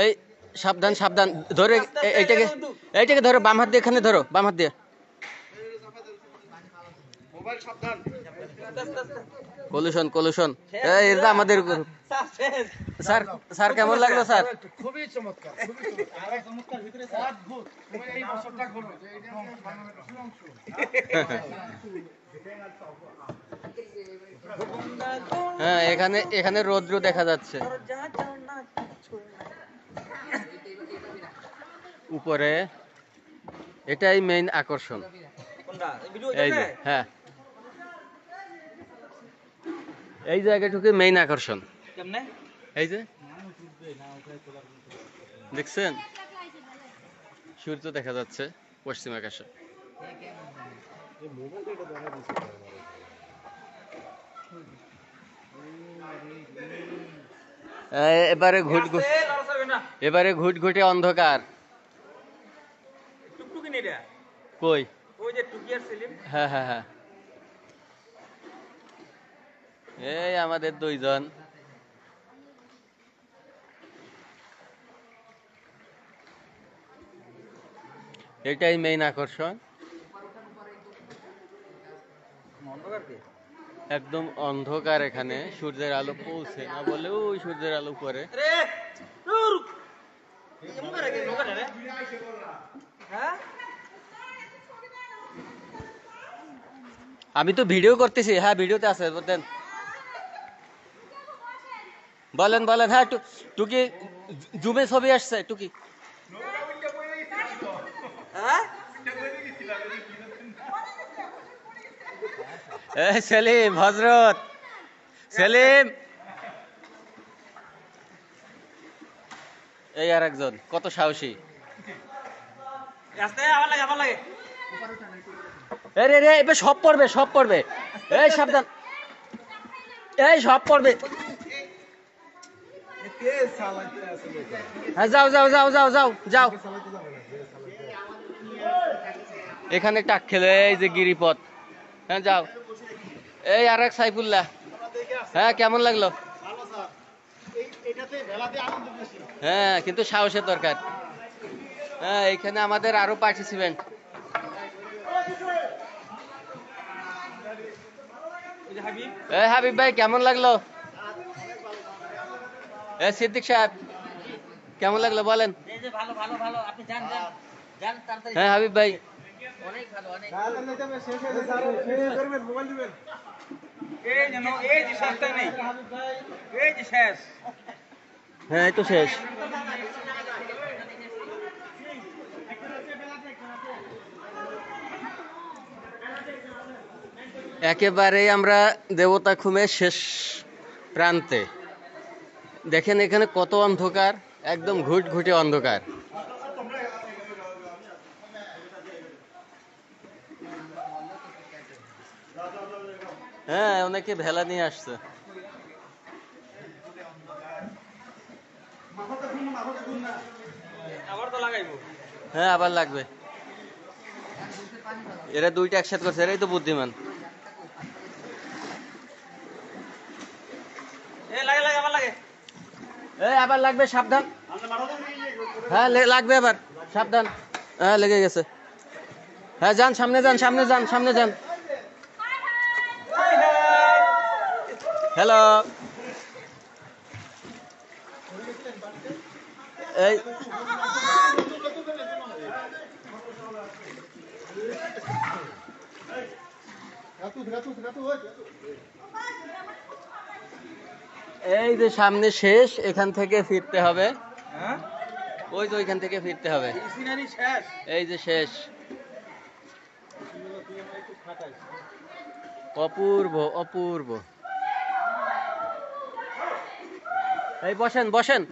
এই সাবধান সাবধান। ধরে এইটাকে এইটাকে ধরো বাম হাত দিয়ে এখানে ধরো বাম হাত দিয়ে। কলুশন কলুশন এই এটা আমাদের স্যার স্যার কেমন লাগল স্যার? খুবই চমৎকার হ্যাঁ এখানে এখানে রৌদ্র দেখা যাচ্ছে। উপরে এটাই মেইন আকর্ষণ। এই যে হ্যাঁ। এই জায়গাটুকু মেইন আকর্ষণ। এই যে দেখছেন? সূর্য দেখা যাচ্ছে পশ্চিম আকাশে। এবারে ঘুট ঘুট এবারে ঘুট ঘুটে অন্ধকার। কই? ওই যে টুকি সেলিম। হ্যাঁ হ্যাঁ হ্যাঁ। এই আমাদের দুইজন। এটাই মেইন আকর্ষণ। একদম অন্ধকার এখানে। সূর্যের আলো পৌঁছে না বলে ওই সূর্যের আলো পরে হ্যাঁ? আমি তো ভিডিও করতেছি। হ্যাঁ ভিডিওতে আছে বলেন বলেন বলেন হ্যাঁ টুকি, জুমে ছবি আসছে, টুকি। হ্যাঁ? সেলিম হজরত সেলিম। এই আর একজন কত সাহসী। আবার লাগে আবার লাগে। রে রে এবার সব পড়বে সব পড়বে। এই, সাবধান। এই, সব পড়বে। হ্যাঁ যাও যাও যাও যাও যাও যাও। এখানে টাক খেলে, এই যে গিরিপথ। হ্যাঁ যাও। এই আর এক সাইফুল্লাহ। হ্যাঁ কেমন লাগল? হ্যাঁ কিন্তু সাহসের দরকার। হ্যাঁ এখানে আমাদের আরও পার্টিসিপেন্ট ওই যে হাবিব এ হাবিব ভাই কেমন লাগল? এ সিদ্দিক সাহেব কেমন লাগল বলেন? হ্যাঁ হাবিব ভাই। হ্যাঁ এই তো শেষ। একেবারেই আমরা দেবতা খুমের শেষ প্রান্তে। দেখেন এখানে কত অন্ধকার একদম ঘুট ঘুটে অন্ধকার। হ্যাঁ অনেকে ভেলা নিয়ে আসছে। হ্যাঁ আবার লাগবে। এরা দুইটা একসাথে করছে এরাই তো বুদ্ধিমান এ লাগে লাগে আবার লাগে এই আবার লাগবে, সাবধান। হ্যাঁ লাগবে আবার, সাবধান। হ্যাঁ লেগে গেছে। হ্যাঁ যান, সামনে যান সামনে যান সামনে যান। হ্যালো এই। এই যে সামনে শেষ এখান থেকে ফিরতে হবে। হ্যাঁ? ওই তো ওইখান থেকে ফিরতে হবে। এই এই যে শেষ। অপূর্ব অপূর্ব। এই বসেন বসেন।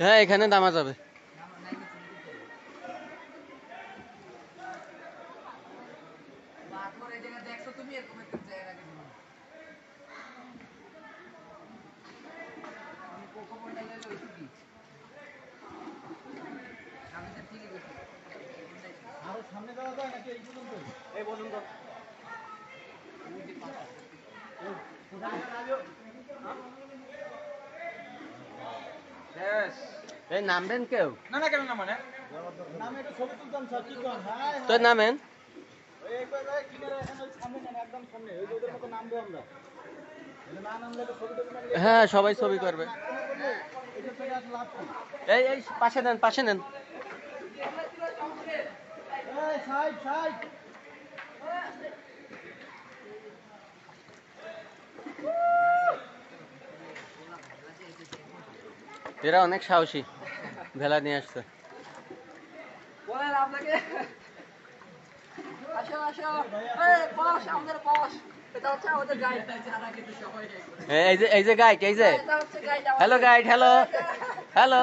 হ্যাঁ এখানে দামা যাবে। সামনে যাওয়া যায় নাকি এই পর্যন্ত এই পর্যন্ত এই নামবেন কেউ? না না কেন মানে? নামে একটা ছবি তুলতাম স্যার কি করেন হ্যাঁ তো নামেন ওই একবার ভাই ক্যামেরা এখন সামনে নেন একদম সামনে। ওই ওদের মতো নামবো আমরা। এটা না নামলে তো ছবি টবি নামলে হ্যাঁ সবাই ছবি করবে। এই এই পাশে নেন পাশে নেন। এই এরা অনেক সাহসী। ভেলা নিয়ে আসছে। এই যে এই যে গাইড এই যে। এটা হচ্ছে guide hello guide hello hello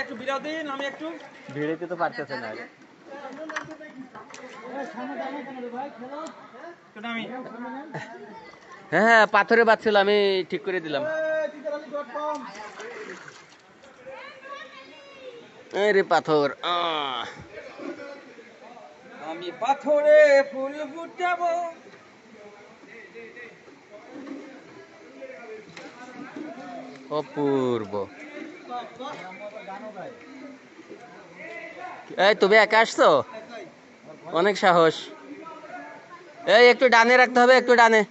একটু বিরাও দিন আমি একটু। ভিড়িতে তো পারতেছে না। ভাই খেলো নামি। হ্যাঁ হ্যাঁ পাথরে বাচ্ছিল আমি ঠিক করে দিলাম। এই রে পাথর। আমি পাথরে ফুল ফুটাবো। অপূর্ব। এই তুমি একা আসছো? অনেক সাহস। এই একটু ডানে রাখতে হবে একটু ডানে।